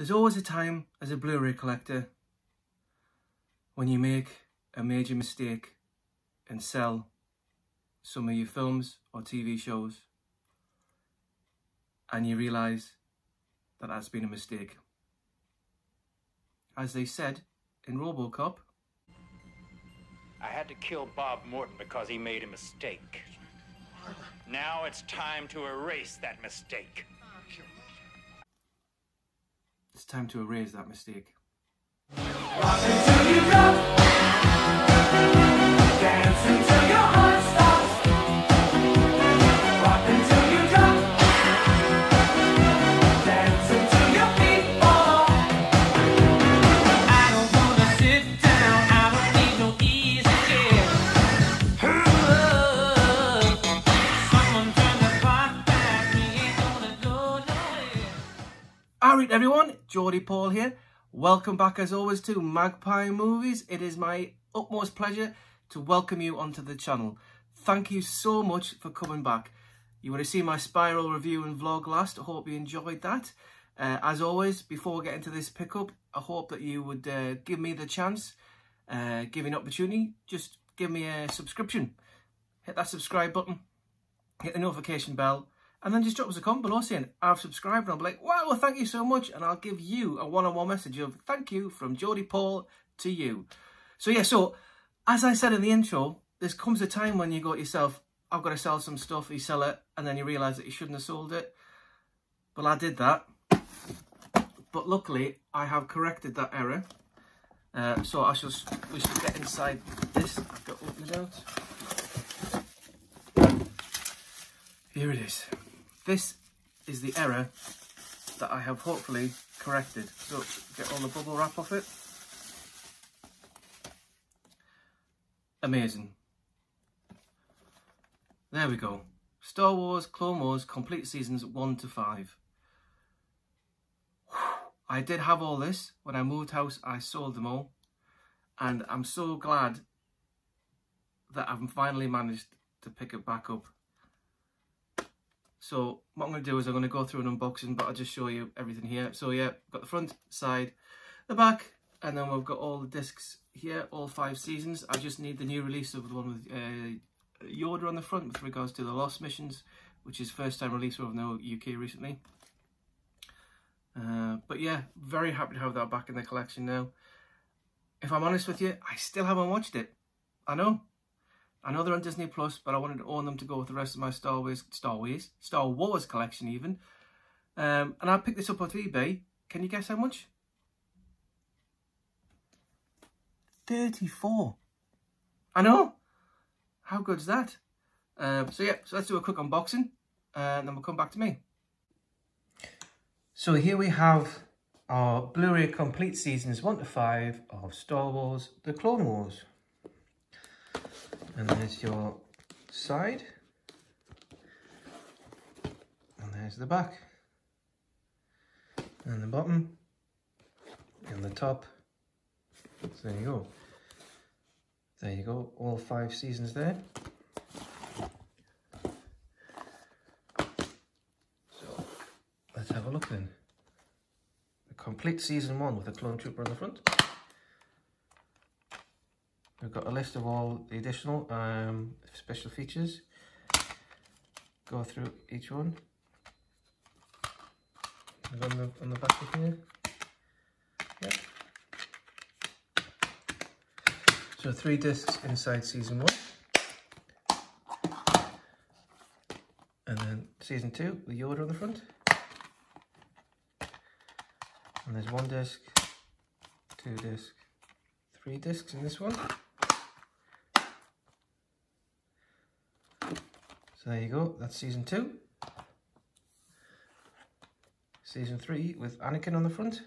There's always a time as a Blu-ray collector when you make a major mistake and sell some of your films or TV shows and you realise that that's been a mistake. As they said in Robocop, I had to kill Bob Morton because he made a mistake. Now it's time to erase that mistake. Time to erase that mistake. Alright everyone, Geordie Paul here. Welcome back as always to Magpie Movies. It is my utmost pleasure to welcome you onto the channel. Thank you so much for coming back. You would have seen my Spiral review and vlog last. I hope you enjoyed that. Uh, as always, before we get into this pickup, I hope that you would uh, give me the chance, uh, give me an opportunity, just give me a subscription. Hit that subscribe button, hit the notification bell, and then just drop us a comment below saying, I've subscribed, and I'll be like, wow, thank you so much, and I'll give you a one-on-one message of thank you from Geordie Paul to you. So yeah, so as I said in the intro, there comes a time when you go to yourself, I've got to sell some stuff, you sell it, and then you realise that you shouldn't have sold it. Well, I did that. But luckily, I have corrected that error. Uh, so I shall, we should get inside this. I've got opened out. Here it is. This is the error that I have hopefully corrected. So get all the bubble wrap off it. Amazing. There we go. Star Wars Clone Wars complete seasons 1 to 5. I did have all this. When I moved house, I sold them all. And I'm so glad that I've finally managed to pick it back up. So what I'm going to do is I'm going to go through an unboxing, but I'll just show you everything here. So yeah, got the front, side, the back, and then we've got all the discs here, all five seasons. I just need the new release of the one with uh, Yoda on the front with regards to the Lost Missions, which is first time release over the UK recently. Uh, but yeah, very happy to have that back in the collection now. If I'm honest with you, I still haven't watched it. I know. I know they're on Disney Plus, but I wanted to own them to go with the rest of my Star Wars, Star Wars, Star Wars collection even. Um, and I picked this up off eBay. Can you guess how much? 34. I know. How good's that? Uh, so yeah, so let's do a quick unboxing uh, and then we'll come back to me. So here we have our Blu-ray complete seasons 1 to 5 of Star Wars The Clone Wars. And there's your side. And there's the back. And the bottom. And the top. So there you go. There you go, all five seasons there. So let's have a look then. The complete season one with a clone trooper on the front. We've got a list of all the additional um, special features. Go through each one. on the, on the back of here. Yep. So three discs inside season one. And then season two, the Yoda on the front. And there's one disc, two discs, three discs in this one. So there you go, that's season two. Season three with Anakin on the front.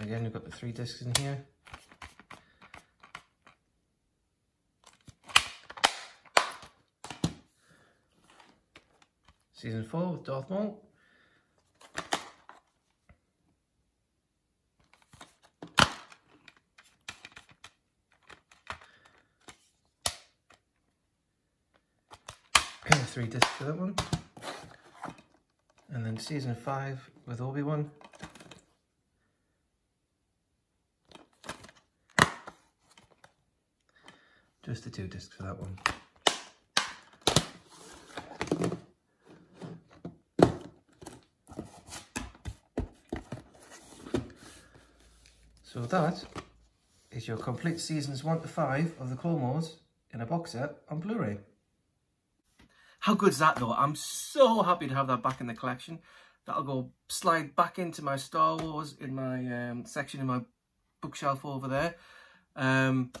Again, we've got the three discs in here. Season 4 with Darth Maul. Three discs for that one. And then season five with Obi-Wan. Just the two discs for that one. So that is your complete seasons 1 to 5 of the Clone Wars in a box set on Blu-ray. How good is that though? I'm so happy to have that back in the collection. That'll go slide back into my Star Wars in my um, section in my bookshelf over there. Um,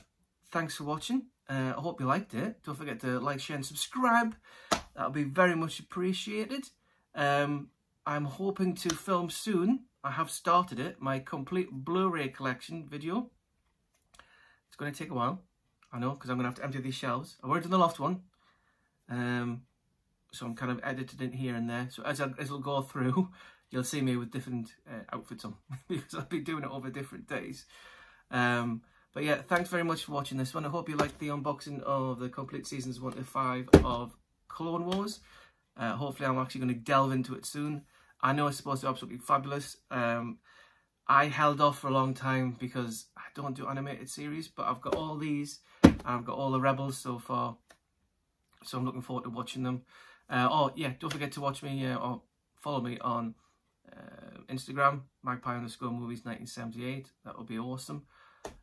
thanks for watching. Uh, I hope you liked it. Don't forget to like, share and subscribe. That'll be very much appreciated. Um, I'm hoping to film soon. I have started it, my complete Blu-ray collection video. It's going to take a while. I know, because I'm going to have to empty these shelves. I've already done the loft one. Um, so I'm kind of edited in here and there. So as, I, as it'll go through, you'll see me with different uh, outfits on because I'll be doing it over different days. Um, but yeah, thanks very much for watching this one. I hope you liked the unboxing of the complete seasons 1 to 5 of Clone Wars. Uh, hopefully I'm actually going to delve into it soon. I know it's supposed to be absolutely fabulous. Um, I held off for a long time because I don't do animated series, but I've got all these. I've got all the Rebels so far. So I'm looking forward to watching them. Uh, oh, yeah, don't forget to watch me uh, or follow me on uh, Instagram, magpie underscore movies 1978. That would be awesome.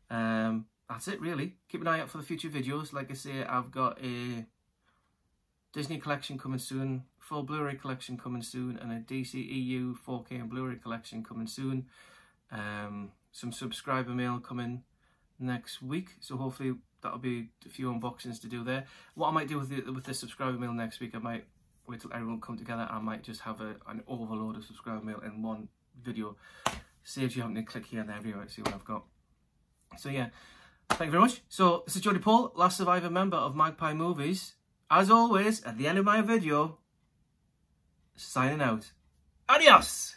Um, that's it, really. Keep an eye out for the future videos. Like I say, I've got a Disney collection coming soon, full Blu-ray collection coming soon, and a DCEU 4K and Blu-ray collection coming soon. Um, some subscriber mail coming next week, so hopefully that'll be a few unboxings to do there. What I might do with the, with the subscriber mail next week, I might wait till everyone come together. I might just have a, an overload of subscriber mail in one video. Saves you having to click here and there everywhere to see what I've got. So yeah, thank you very much. So this is Geordie Paul, last survivor member of Magpie Movies. As always, at the end of my video, signing out. Adios!